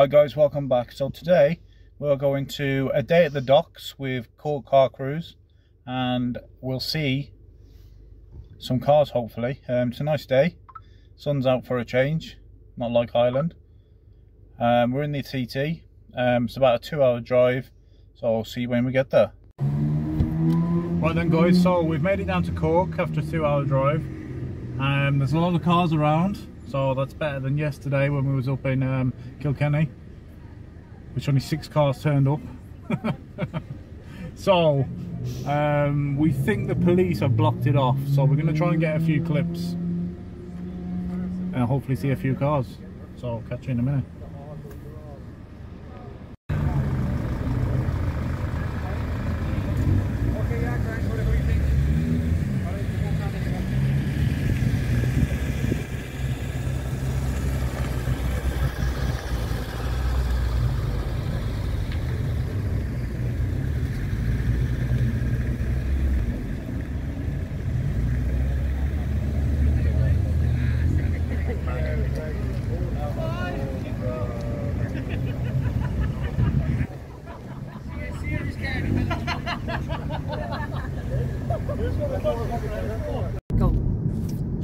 Right guys, welcome back. So today we're going to a day at the docks with Cork Car Cruise and we'll see some cars hopefully. Um, it's a nice day, sun's out for a change, not like Ireland. Um, we're in the TT, um, it's about a two hour drive, so I'll see you when we get there. Right then guys, so we've made it down to Cork after a two hour drive. Um, there's a lot of cars around, so that's better than yesterday when we was up in um, Kilkenny which only six cars turned up. So um, we think the police have blocked it off. So we're going to try and get a few clips and hopefully see a few cars. So I'll catch you in a minute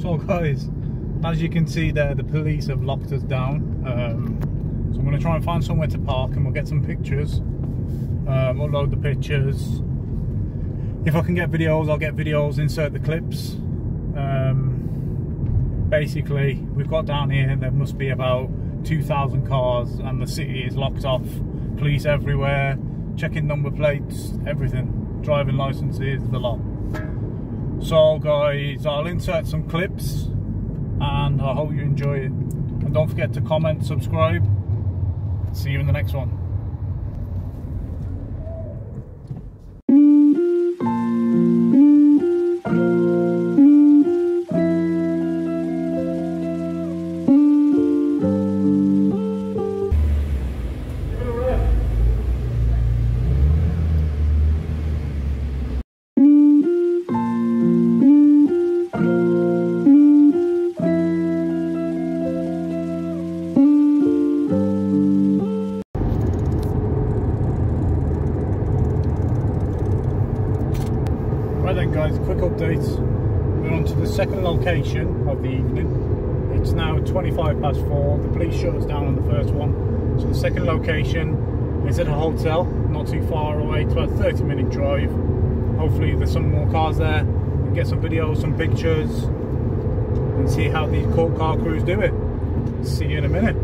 So guys, as you can see there, the police have locked us down. Um, so I'm going to try and find somewhere to park and we'll get some pictures. Um, upload the pictures. If I can get videos, I'll get videos, insert the clips. Um, basically, we've got down here, and there must be about 2,000 cars and the city is locked off. Police everywhere, checking number plates, everything. Driving licenses, the lot. So guys, I'll insert some clips and I hope you enjoy it. And don't forget to comment, subscribe. See you in the next one. Guys, quick update. We're on to the second location of the evening. It's now 25 past 4. The police shut us down on the first one. So the second location is at a hotel, not too far away. It's about a 30 minute drive. Hopefully there's some more cars there. We get some videos, some pictures and see how these Cork car crews do it. See you in a minute.